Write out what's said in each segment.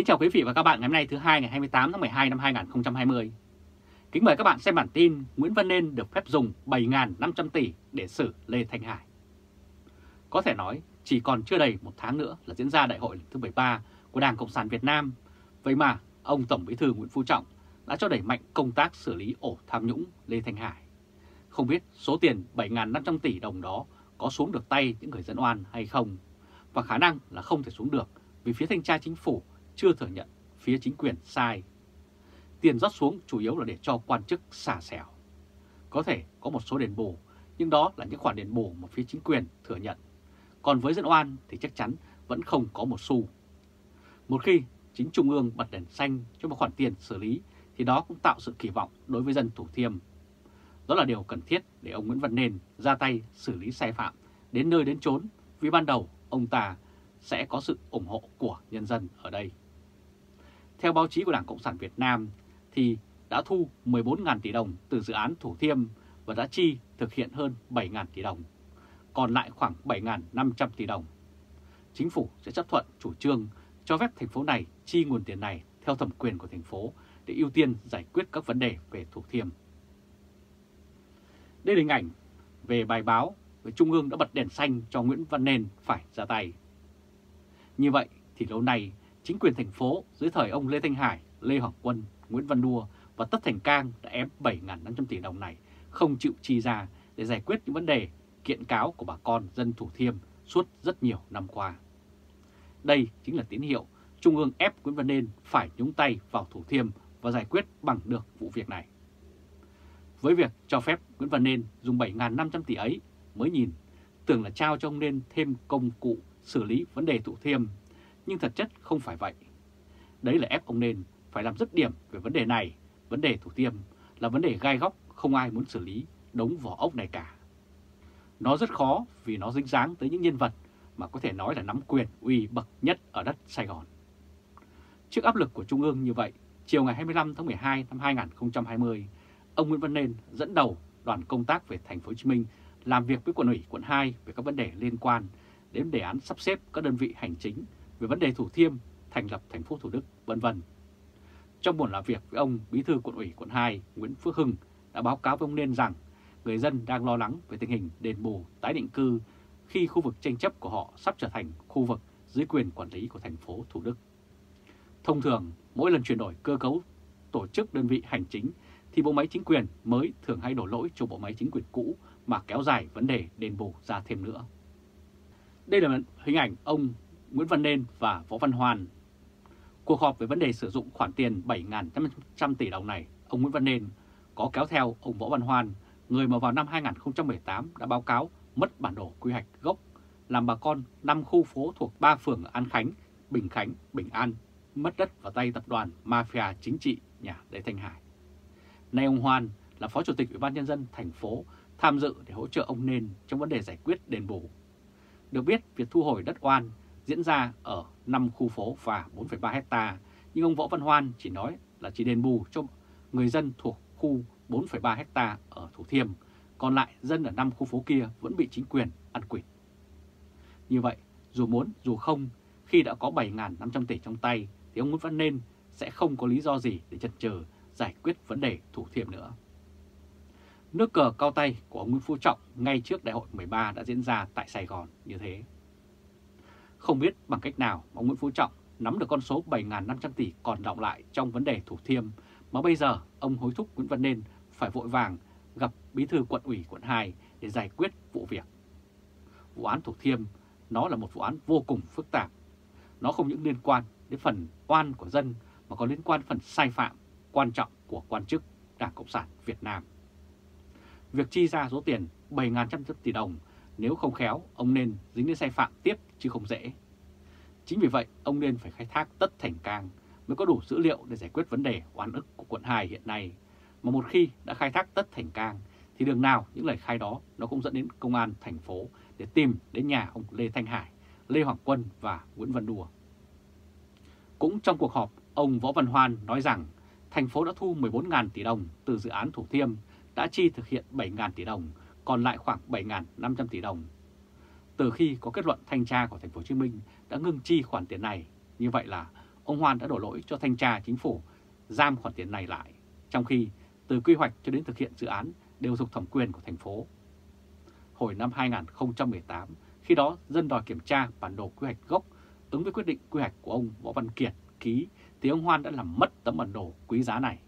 Kính chào quý vị và các bạn ngày hôm nay thứ hai ngày 28 tháng 12 năm 2020. Kính mời các bạn xem bản tin Nguyễn Văn Nên được phép dùng 7.500 tỷ để xử Lê Thanh Hải. Có thể nói chỉ còn chưa đầy một tháng nữa là diễn ra đại hội lần thứ 13 của Đảng Cộng sản Việt Nam. Vậy mà ông Tổng Bí thư Nguyễn Phú Trọng đã cho đẩy mạnh công tác xử lý ổ tham nhũng Lê Thanh Hải. Không biết số tiền 7.500 tỷ đồng đó có xuống được tay những người dân oan hay không, và khả năng là không thể xuống được vì phía thanh tra chính phủ chưa thừa nhận phía chính quyền sai. Tiền rót xuống chủ yếu là để cho quan chức xả xẻo. Có thể có một số đền bù, nhưng đó là những khoản đền bù mà phía chính quyền thừa nhận. Còn với dân oan thì chắc chắn vẫn không có một xu. Một khi chính Trung ương bật đèn xanh cho một khoản tiền xử lý thì đó cũng tạo sự kỳ vọng đối với dân Thủ Thiêm. Đó là điều cần thiết để ông Nguyễn Văn Nên ra tay xử lý sai phạm đến nơi đến chốn vì ban đầu ông ta sẽ có sự ủng hộ của nhân dân ở đây. Theo báo chí của Đảng Cộng sản Việt Nam thì đã thu 14.000 tỷ đồng từ dự án Thủ Thiêm và đã chi thực hiện hơn 7.000 tỷ đồng, còn lại khoảng 7.500 tỷ đồng. Chính phủ sẽ chấp thuận chủ trương cho phép thành phố này chi nguồn tiền này theo thẩm quyền của thành phố để ưu tiên giải quyết các vấn đề về Thủ Thiêm. Đây là hình ảnh về bài báo về Trung ương đã bật đèn xanh cho Nguyễn Văn Nên phải ra tay. Như vậy thì lâu nay, chính quyền thành phố dưới thời ông Lê Thanh Hải, Lê Hoàng Quân, Nguyễn Văn Đua và Tất Thành Cang đã ép 7.500 tỷ đồng này không chịu chi ra để giải quyết những vấn đề kiện cáo của bà con dân Thủ Thiêm suốt rất nhiều năm qua. Đây chính là tín hiệu Trung ương ép Nguyễn Văn Nên phải nhúng tay vào Thủ Thiêm và giải quyết bằng được vụ việc này. Với việc cho phép Nguyễn Văn Nên dùng 7.500 tỷ ấy mới nhìn, tưởng là trao cho ông Nên thêm công cụ xử lý vấn đề Thủ Thiêm, nhưng thật chất không phải vậy. Đấy là ép ông Nên phải làm dứt điểm về vấn đề này, vấn đề Thủ tiêm là vấn đề gai góc không ai muốn xử lý đống vỏ ốc này cả. Nó rất khó vì nó dính dáng tới những nhân vật mà có thể nói là nắm quyền uy bậc nhất ở đất Sài Gòn. Trước áp lực của Trung ương như vậy, chiều ngày 25 tháng 12 năm 2020, ông Nguyễn Văn Nên dẫn đầu đoàn công tác về thành phố Hồ Chí Minh làm việc với quận ủy quận 2 về các vấn đề liên quan đến đề án sắp xếp các đơn vị hành chính về vấn đề Thủ Thiêm, thành lập thành phố Thủ Đức, vân vân. Trong buổi làm việc với ông Bí thư quận ủy quận 2 Nguyễn Phước Hưng đã báo cáo với ông Nên rằng người dân đang lo lắng về tình hình đền bù tái định cư khi khu vực tranh chấp của họ sắp trở thành khu vực dưới quyền quản lý của thành phố Thủ Đức. Thông thường, mỗi lần chuyển đổi cơ cấu tổ chức đơn vị hành chính thì bộ máy chính quyền mới thường hay đổ lỗi cho bộ máy chính quyền cũ mà kéo dài vấn đề đền bù ra thêm nữa. Đây là hình ảnh ông Nguyễn Văn Nên và Võ Văn Hoan. Cuộc họp về vấn đề sử dụng khoản tiền 7.500 tỷ đồng này, ông Nguyễn Văn Nên có kéo theo ông Võ Văn Hoan, người mà vào năm 2018 đã báo cáo mất bản đồ quy hoạch gốc, làm bà con 5 khu phố thuộc 3 phường An Khánh, Bình Khánh, Bình An mất đất vào tay tập đoàn mafia chính trị nhà Lê Thanh Hải. Nay ông Hoan là Phó Chủ tịch Ủy ban Nhân dân thành phố tham dự để hỗ trợ ông Nên trong vấn đề giải quyết đền bù. Được biết, việc thu hồi đất oan diễn ra ở 5 khu phố và 4,3 hecta, nhưng ông Võ Văn Hoan chỉ nói là chỉ đền bù cho người dân thuộc khu 4,3 hecta ở Thủ Thiêm, còn lại dân ở 5 khu phố kia vẫn bị chính quyền ăn quỵt. Như vậy, dù muốn dù không, khi đã có 7.500 tỷ trong tay thì ông Nguyễn Văn Nên sẽ không có lý do gì để chần chừ giải quyết vấn đề Thủ Thiêm nữa. Nước cờ cao tay của ông Nguyễn Phú Trọng ngay trước đại hội 13 đã diễn ra tại Sài Gòn như thế. Không biết bằng cách nào ông Nguyễn Phú Trọng nắm được con số 7.500 tỷ còn đọng lại trong vấn đề Thủ Thiêm, mà bây giờ ông hối thúc Nguyễn Văn Nên phải vội vàng gặp bí thư quận ủy quận 2 để giải quyết vụ việc. Vụ án Thủ Thiêm, nó là một vụ án vô cùng phức tạp. Nó không những liên quan đến phần oan của dân, mà còn liên quan đến phần sai phạm quan trọng của quan chức Đảng Cộng sản Việt Nam. Việc chi ra số tiền 7.100 tỷ đồng nếu không khéo ông nên dính đến sai phạm tiếp chứ không dễ. Chính vì vậy ông nên phải khai thác tất thành càng mới có đủ dữ liệu để giải quyết vấn đề oan ức của quận 2 hiện nay. Mà một khi đã khai thác tất thành càng thì đường nào những lời khai đó nó cũng dẫn đến công an thành phố để tìm đến nhà ông Lê Thanh Hải, Lê Hoàng Quân và Nguyễn Văn Đùa. Cũng trong cuộc họp, ông Võ Văn Hoan nói rằng thành phố đã thu 14.000 tỷ đồng từ dự án Thủ Thiêm, đã chi thực hiện 7.000 tỷ đồng, còn lại khoảng 7.500 tỷ đồng. Từ khi có kết luận thanh tra của thành phố Hồ Chí Minh đã ngưng chi khoản tiền này, như vậy là ông Hoan đã đổ lỗi cho thanh tra chính phủ giam khoản tiền này lại, trong khi từ quy hoạch cho đến thực hiện dự án đều thuộc thẩm quyền của thành phố. Hồi năm 2018, khi đó dân đòi kiểm tra bản đồ quy hoạch gốc ứng với quyết định quy hoạch của ông Võ Văn Kiệt ký thì ông Hoan đã làm mất tấm bản đồ quý giá này.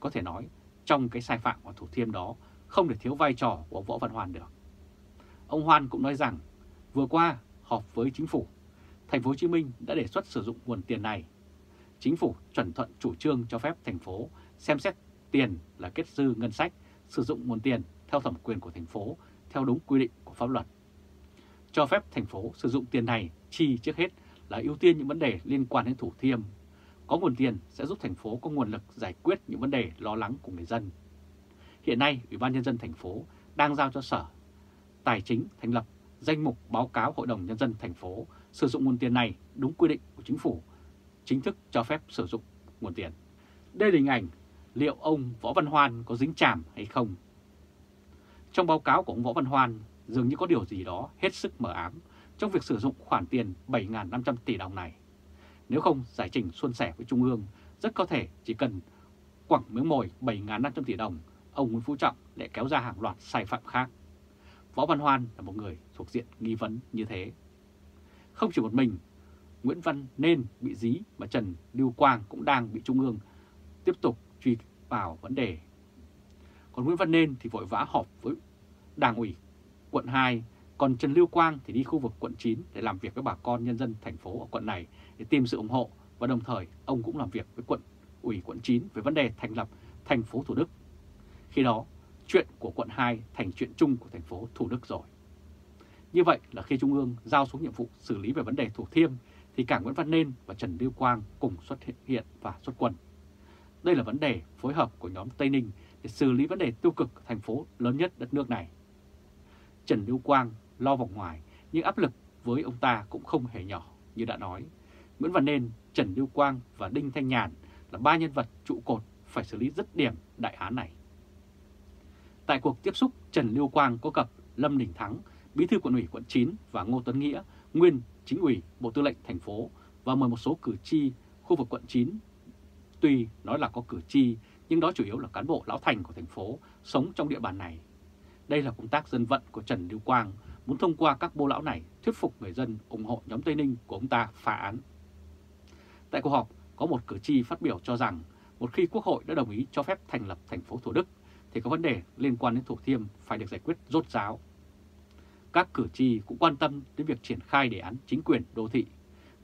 Có thể nói, trong cái sai phạm của Thủ Thiêm đó không để thiếu vai trò của ông Võ Văn Hoan được. Ông Hoan cũng nói rằng vừa qua họp với chính phủ, thành phố Hồ Chí Minh đã đề xuất sử dụng nguồn tiền này. Chính phủ chuẩn thuận chủ trương cho phép thành phố xem xét tiền là kết dư ngân sách, sử dụng nguồn tiền theo thẩm quyền của thành phố theo đúng quy định của pháp luật. Cho phép thành phố sử dụng tiền này chi trước hết là ưu tiên những vấn đề liên quan đến Thủ Thiêm. Có nguồn tiền sẽ giúp thành phố có nguồn lực giải quyết những vấn đề lo lắng của người dân. Hiện nay, Ủy ban Nhân dân thành phố đang giao cho Sở Tài chính thành lập danh mục báo cáo Hội đồng Nhân dân thành phố sử dụng nguồn tiền này đúng quy định của chính phủ, chính thức cho phép sử dụng nguồn tiền. Đây là hình ảnh liệu ông Võ Văn Hoan có dính chàm hay không. Trong báo cáo của ông Võ Văn Hoan dường như có điều gì đó hết sức mờ ám trong việc sử dụng khoản tiền 7.500 tỷ đồng này. Nếu không giải trình xuân sẻ với Trung ương, rất có thể chỉ cần quẳng miếng mồi 7.500 tỷ đồng, ông Nguyễn Phú Trọng lại kéo ra hàng loạt sai phạm khác. Võ Văn Hoan là một người thuộc diện nghi vấn như thế. Không chỉ một mình, Nguyễn Văn Nên bị dí mà Trần Lưu Quang cũng đang bị Trung ương tiếp tục truy vào vấn đề. Còn Nguyễn Văn Nên thì vội vã họp với Đảng ủy quận 2, còn Trần Lưu Quang thì đi khu vực quận 9 để làm việc với bà con nhân dân thành phố ở quận này để tìm sự ủng hộ và đồng thời ông cũng làm việc với quận ủy quận 9 về vấn đề thành lập thành phố Thủ Đức. Khi đó, chuyện của quận 2 thành chuyện chung của thành phố Thủ Đức rồi. Như vậy là khi Trung ương giao xuống nhiệm vụ xử lý về vấn đề Thủ Thiêm thì cả Nguyễn Văn Nên và Trần Lưu Quang cùng xuất hiện và xuất quân. Đây là vấn đề phối hợp của nhóm Tây Ninh để xử lý vấn đề tiêu cực thành phố lớn nhất đất nước này. Trần Lưu Quang lo vòng ngoài nhưng áp lực với ông ta cũng không hề nhỏ như đã nói. Nguyễn Văn Nên, Trần Lưu Quang và Đinh Thanh Nhàn là ba nhân vật trụ cột phải xử lý dứt điểm đại án này. Tại cuộc tiếp xúc, Trần Lưu Quang có gặp Lâm Đình Thắng, Bí thư quận ủy quận 9 và Ngô Tuấn Nghĩa, nguyên chính ủy Bộ Tư lệnh thành phố và mời một số cử tri khu vực quận 9. Tuy nói là có cử tri, nhưng đó chủ yếu là cán bộ lão thành của thành phố sống trong địa bàn này. Đây là công tác dân vận của Trần Lưu Quang, muốn thông qua các bô lão này thuyết phục người dân ủng hộ nhóm Tây Ninh của ông ta phá án. Tại cuộc họp, có một cử tri phát biểu cho rằng một khi Quốc hội đã đồng ý cho phép thành lập thành phố Thủ Đức thì có vấn đề liên quan đến Thủ Thiêm phải được giải quyết rốt ráo. Các cử tri cũng quan tâm đến việc triển khai đề án chính quyền đô thị.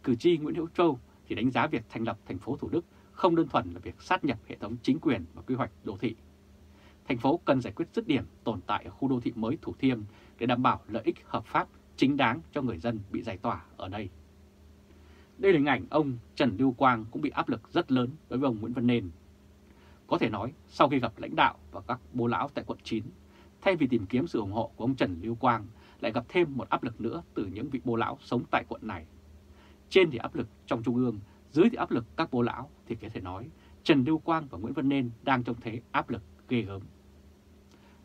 Cử tri Nguyễn Hữu Châu thì đánh giá việc thành lập thành phố Thủ Đức không đơn thuần là việc sát nhập hệ thống chính quyền và quy hoạch đô thị. Thành phố cần giải quyết dứt điểm tồn tại ở khu đô thị mới Thủ Thiêm để đảm bảo lợi ích hợp pháp, chính đáng cho người dân bị giải tỏa ở đây. Đây là hình ảnh ông Trần Lưu Quang cũng bị áp lực rất lớn đối với ông Nguyễn Văn Nền. Có thể nói, sau khi gặp lãnh đạo và các bố lão tại quận 9, thay vì tìm kiếm sự ủng hộ của ông Trần Lưu Quang, lại gặp thêm một áp lực nữa từ những vị bố lão sống tại quận này. Trên thì áp lực trong trung ương, dưới thì áp lực các bố lão thì có thể nói Trần Lưu Quang và Nguyễn Văn Nên đang trong thế áp lực ghê gớm.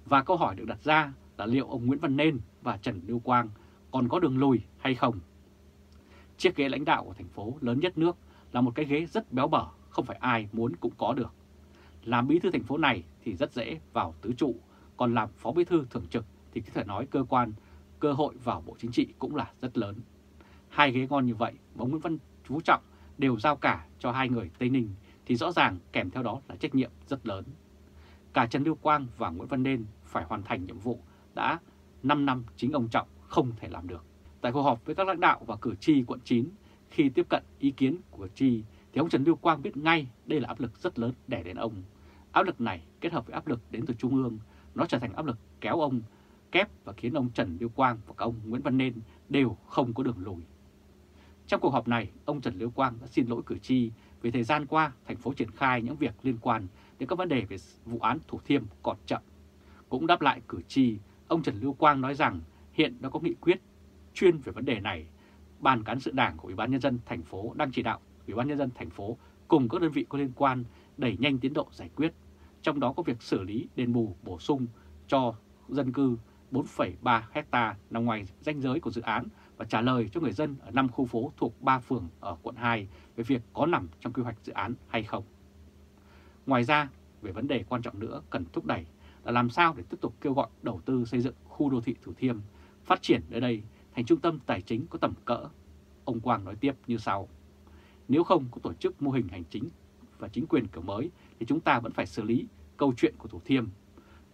Và câu hỏi được đặt ra là liệu ông Nguyễn Văn Nên và Trần Lưu Quang còn có đường lùi hay không? Chiếc ghế lãnh đạo của thành phố lớn nhất nước là một cái ghế rất béo bở, không phải ai muốn cũng có được. Làm bí thư thành phố này thì rất dễ vào tứ trụ, còn làm phó bí thư thường trực thì có thể nói cơ quan, cơ hội vào Bộ Chính trị cũng là rất lớn. Hai ghế ngon như vậy mà ông Nguyễn Văn Phú Trọng đều giao cả cho hai người Tây Ninh thì rõ ràng kèm theo đó là trách nhiệm rất lớn. Cả Trần Lưu Quang và Nguyễn Văn Nên phải hoàn thành nhiệm vụ đã 5 năm chính ông Trọng không thể làm được. Tại cuộc họp với các lãnh đạo và cử tri quận 9, khi tiếp cận ý kiến của cử tri, thì ông Trần Lưu Quang biết ngay đây là áp lực rất lớn đè đến ông. Áp lực này kết hợp với áp lực đến từ Trung ương, nó trở thành áp lực kéo ông kép và khiến ông Trần Lưu Quang và ông Nguyễn Văn Nên đều không có đường lùi. Trong cuộc họp này, ông Trần Lưu Quang đã xin lỗi cử tri vì thời gian qua thành phố triển khai những việc liên quan đến các vấn đề về vụ án Thủ Thiêm còn chậm. Cũng đáp lại cử tri, ông Trần Lưu Quang nói rằng hiện đã có nghị quyết chuyên về vấn đề này. Ban cán sự đảng của Ủy ban nhân dân thành phố đang chỉ đạo Ủy ban nhân dân thành phố cùng các đơn vị có liên quan đẩy nhanh tiến độ giải quyết, trong đó có việc xử lý đền bù bổ sung cho dân cư 4,3 hecta nằm ngoài danh giới của dự án và trả lời cho người dân ở 5 khu phố thuộc 3 phường ở quận 2 về việc có nằm trong quy hoạch dự án hay không. Ngoài ra, về vấn đề quan trọng nữa cần thúc đẩy là làm sao để tiếp tục kêu gọi đầu tư xây dựng khu đô thị Thủ Thiêm, phát triển ở đây thành trung tâm tài chính có tầm cỡ. Ông Quang nói tiếp như sau. Nếu không có tổ chức mô hình hành chính và chính quyền kiểu mới thì chúng ta vẫn phải xử lý câu chuyện của Thủ Thiêm.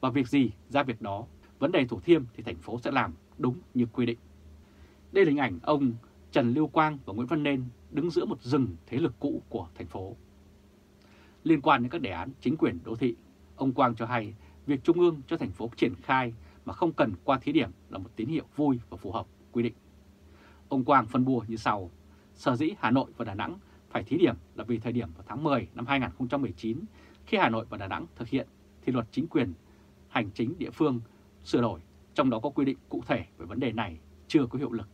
Và việc gì ra việc đó, vấn đề Thủ Thiêm thì thành phố sẽ làm đúng như quy định. Đây là hình ảnh ông Trần Lưu Quang và Nguyễn Văn Nên đứng giữa một rừng thế lực cũ của thành phố. Liên quan đến các đề án chính quyền đô thị, ông Quang cho hay việc Trung ương cho thành phố triển khai mà không cần qua thí điểm là một tín hiệu vui và phù hợp quy định. Ông Quang phân bua như sau, sở dĩ Hà Nội và Đà Nẵng phải thí điểm là vì thời điểm vào tháng 10 năm 2019 khi Hà Nội và Đà Nẵng thực hiện thì luật chính quyền hành chính địa phương sửa đổi, trong đó có quy định cụ thể về vấn đề này chưa có hiệu lực.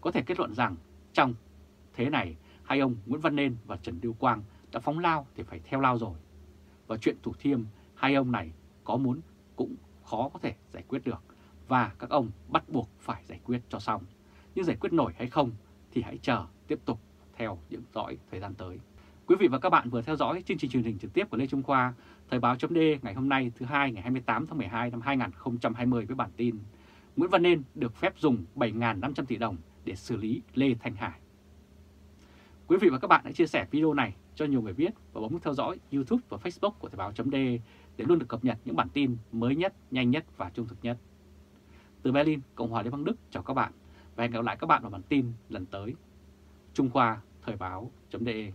Có thể kết luận rằng trong thế này, hai ông Nguyễn Văn Nên và Trần Điêu Quang đã phóng lao thì phải theo lao rồi. Và chuyện Thủ Thiêm, hai ông này có muốn cũng khó có thể giải quyết được và các ông bắt buộc phải giải quyết cho xong. Nhưng giải quyết nổi hay không thì hãy chờ tiếp tục theo những dõi thời gian tới. Quý vị và các bạn vừa theo dõi chương trình truyền hình trực tiếp của Lê Trung Khoa, Thời báo chấm ngày hôm nay thứ hai ngày 28 tháng 12 năm 2020 với bản tin Nguyễn Văn Nên được phép dùng 7.500 tỷ đồng để xử lý Lê Thanh Hải. Quý vị và các bạn hãy chia sẻ video này cho nhiều người biết và bấm theo dõi YouTube và Facebook của Thời báo chấm để luôn được cập nhật những bản tin mới nhất, nhanh nhất và trung thực nhất. Từ Berlin, Cộng hòa Liên bang Đức chào các bạn và hẹn gặp lại các bạn vào bản tin lần tới. Trung Khoa thời báo.de